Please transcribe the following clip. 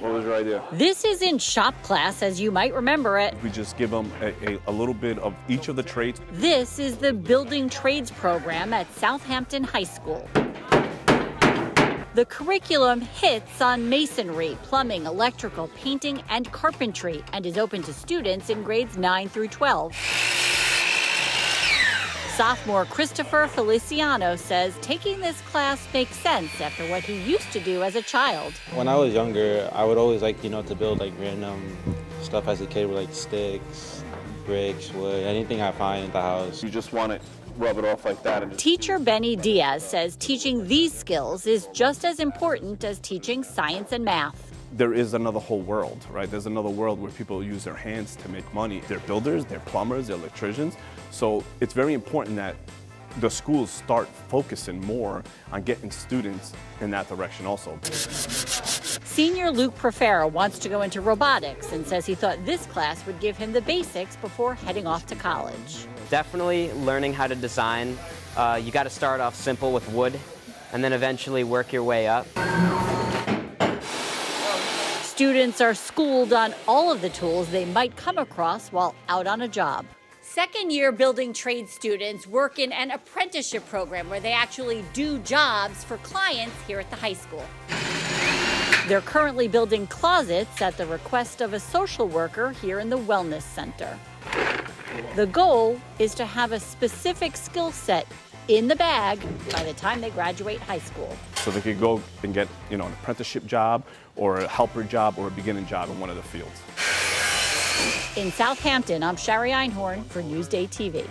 better idea. This is in shop class, as you might remember it. We just give them a, a, a little bit of each of the trades. This is the Building Trades program at Southampton High School. The curriculum hits on masonry, plumbing, electrical, painting, and carpentry, and is open to students in grades 9 through 12. Sophomore Christopher Feliciano says taking this class makes sense after what he used to do as a child. When I was younger, I would always like, you know, to build like random stuff as a kid with like sticks, bricks, wood, anything I find in the house. You just want to rub it off like that. And Teacher Benny Diaz says teaching these skills is just as important as teaching science and math. There is another whole world, right? There's another world where people use their hands to make money. They're builders, they're plumbers, they're electricians. So it's very important that the schools start focusing more on getting students in that direction also. Senior Luke Profera wants to go into robotics and says he thought this class would give him the basics before heading off to college. Definitely learning how to design. Uh, you got to start off simple with wood and then eventually work your way up. Students are schooled on all of the tools they might come across while out on a job. Second year building trade students work in an apprenticeship program where they actually do jobs for clients here at the high school. They're currently building closets at the request of a social worker here in the Wellness Center. The goal is to have a specific skill set in the bag by the time they graduate high school. So they could go and get, you know, an apprenticeship job or a helper job or a beginning job in one of the fields. In Southampton, I'm Shari Einhorn for Newsday TV.